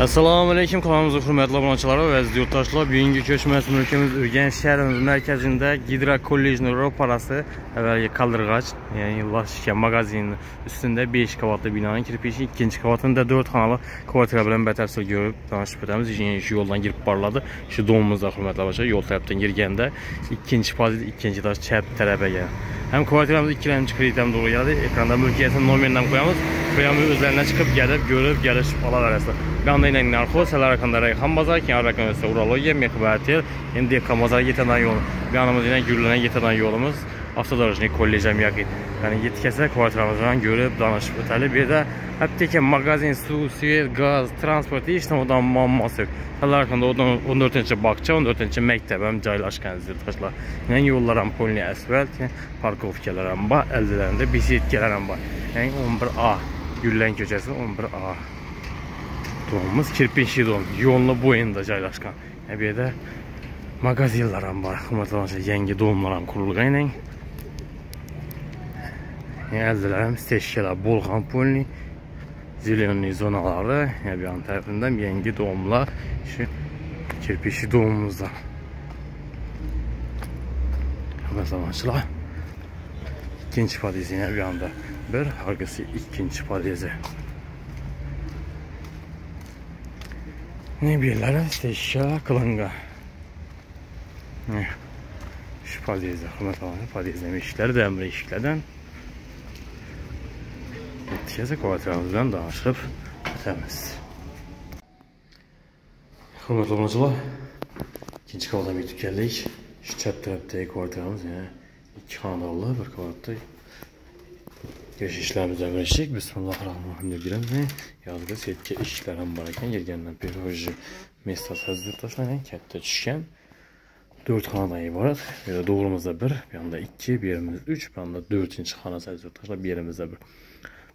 assalomu alaykum qonunimizni hurmatli obunachilari va aziz yurtdoshlar. Bugungi ko'chmas mulkimiz urganch shahrimiz markazida gidro kollejni ro'parasi avvalgi qaldirg'ach ya'ni lashka magazinin üstünde 5 qavatli binanın kirpishi 2 kavatında 4 xonali kvartira bilan batafsil ko'rib tanishib o'tamiz. Ya'ni şu yo'ldan girib barladı, shu domimizda hurmatli obunachilari yo'l tarafdan girganda 2 pozitiv 2 etaj chap tarafiga Həm kvartiramız ikiləmci kreditəm doğru gəldi. Ekranda mülkiyyətin nomerindən qoyamız. Qoyamız üzərinə çıxıb gəlib, görüb, gəlib ala verəsə. Qanda ilə narxo, sələr haqqında Rayxan bazar, kənar rəqəm isə urologiya, mexbətil, indi kamazara yetirən yol. İlə Gürlənə yetirən yolumuz avtodorожный kollejam yoki yani yetkazsa kvartiramizdan ko'rib danishib o'taylik bu yerda apteka magazin suv svet gaz transport hech odam muammosi yo'q. Salarqandda o'n to'rtinchi bog'cha o'n to'rtinchi maktab ham joylashgan yurtdoshlar yangi yo'llar ham полный asfalt parkovkalar ham bor aldalarida besedkalar ham bor. Yani o'n bir a gullan ko'chasi o'n bir a. Domimiz kirpinchi dom yo'lni bo'yida joylashgan. Bu yerda magazinlar ham bor hurmatli yangi domlar ham qurilgan. Yəni əllərəm steşkələr, bolğan polni, zilenli zonaları, yəni bir an tərəfindən yeni doğumlar, şu kirpişli doğumumuzda. Hörmətli ikinci padezi yine bir anda bir, argası ikinci padezi. Ne bilirler steşkələr, qılınqa. Şu padezi, hörmətli padezləmə işləri də əmrə işlərdən. Yetkəsə kvartiramızdan danışıb ötəmiz. Hörmətli abunəçilər, ikinci kavada bir gəldik. Şu çət tərəfdəki kvartiramız, yəni iki xanadallı bir kvadratda giriş işlərimizə verişik. Bismillahirrahmanirrahim. Yazgı setkə işlərim var ikən yergəndən psixoloji mestas hazırlaşan kətdə düşkən 4 xanadan ibarət. Bir də doğrumuzda 1, bir yanda 2, bir yerimiz 3, bir yanda 4-cü xana hazırlaşan bir yerimizdə 1.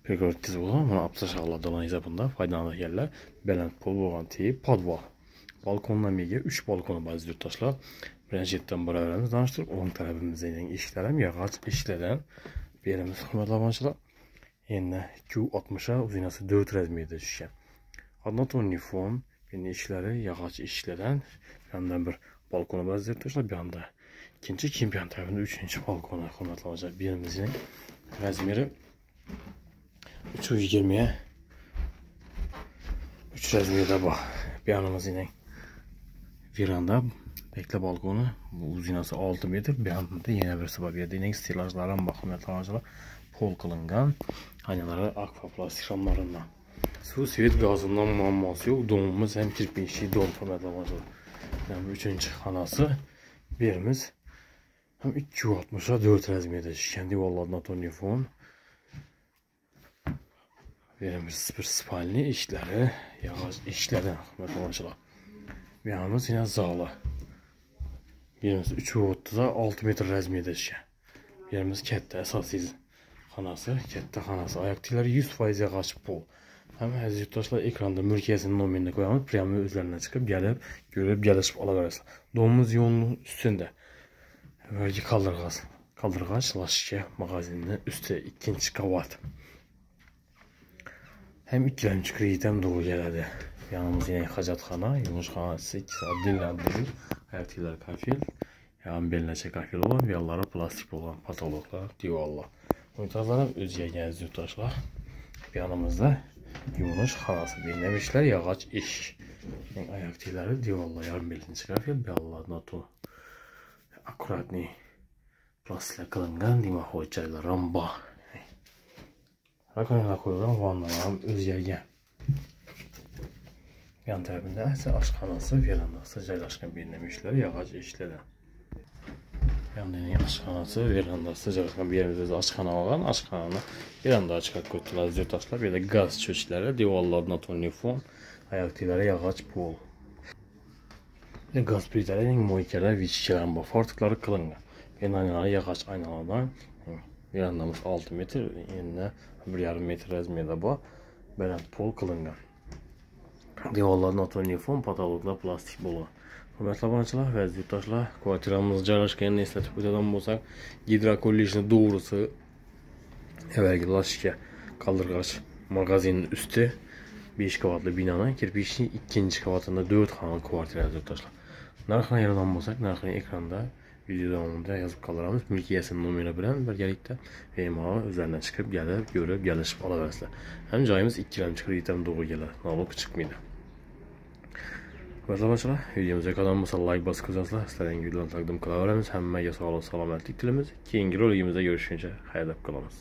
Prioritet olan, bunu absaşaqla dalan hesabında faydalanır yerlər. Belənd pol boğan tip, padval. Balkondan birgə 3 balkonu var yurttaşlar. Birinci etdən bura verəmiz danışdırıb, onun tərəfimizdə ilə işlərəm, yağac işlədən bir yerimiz hürmətli abançılar. Yenə Q60-a uzinası 4 rəzmiyyədə düşkən. Adnatonni fon, bir işləri yağac işlədən, bir yandan bir balkona bəzi yurttaşlar, bir yanda ikinci kimpiyan tərəfində üçüncü balkona hürmətli abançılar. Bir yerimizin rəzmiri 320'ye 3 rəzmiyyədə bax. Bir yanımız ilə viranda. Bekle balkonu. Bu uzinası 6 metr bir yanında yine bir sıva bir yine stilajlara bakım yatağacılar pol kılıngan. Hanyaları akvaplastik ramlarından su svet gazından muamması yok. Donumuz hem kirpinçli don formatlamacılar yani üçüncü kanası birimiz. Hem 260'a 4 rəzmiyyədə kendi yollarına tonifon Yəmiz bir spalni işləri, yavaş işlədən, məqamaşıla. Yəmiz yenə zalı. Yəmiz 3 voltda 6 metr rəzmi edəcək. Yəmiz kətdə əsas iz xanası, kətdə xanası. Ayaq tiklər 100%-ə qaçıb bu. Həmə həzir yurttaşlar ekranda mülkiyəsinin nominə qoyamız, priyamı özlərinə çıxıb, gəlib, görüb, gələşib ala qarəsində. Domuz yolunun üstündə. Vəlki qaldırqaz. Qaldırqaz, laşıqə mağazinin üstə ikinci qavad. Yəmiz Hem kreditəm doğru gələdi. Yanımız yine xacathana, yumuşxanası, dillendirir, həyatilər kafel, yan belinəcə kafel olan, viyaları plastik olan patologlar, divarlar. Unitazların öz yegən zübtaşlar. Yanımızda yumuş xanası dinləmişlər, yağac iş. Yəni, ayaqtiləri divarlar, yarım belinəcə kafel, viyalar, natu, akuratni, plastiklə qılınqan, dima hoçaylar, ramba. Rakonuna koyulan vannalarım öz yergən. Yan tərəfində isə aşxanası, verandası caylaşqan bilinmişlər, yağac işlərə. Yanında aşxanası, verandası caylaşqan bir yerimizdə aşxana olan, aşxananı bir anda açıq qutular, zirtaşlar, bir də qaz çöçləri, divarlarına tonifon, ayaqtiləri yağac pol. Qaz plitələri, moikələr, viçikələr, bu fartıqları qılınqa. Benaları yağac aynalardan bir andamız 6 metr, yenə bir yarım metr rəzmiyyədə bu. Belə pol qılınqan. Divarların otonifon, patologlar plastik bolu. Hörmətli abunəçilər və yurttaşlar, kvartiramız caylaşqan nəsətib ötədən bolsaq, Gidra Kollecinin doğrusu əvvəlki Laşikə qaldırğaç mağazinin üstü 5 qavatlı binanın kirpişin ikinci qavatında 4 xanal kvartirədir yurttaşlar. Narxına yaradan bolsaq, narxını ekranda video davomida yozib qoldiramiz. Milkiyasini nomeri bilan birgalikda bemalol o'zlaridan chiqib galib ko'rib galashib olaverasizlar ham joyimiz ikkilamchi kredit ham to'g'ri keladi. Chiqmaydi Bazabachilar, videomizga qadam bo'lsa like bosib kuzatsizlar sizlar yangi videolarni taqdim qilaveramiz. Hammaga sog'lik, salomatlik tilaymiz Keyingi roligimizda ko'rishguncha xayrlab qolamiz.